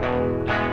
Música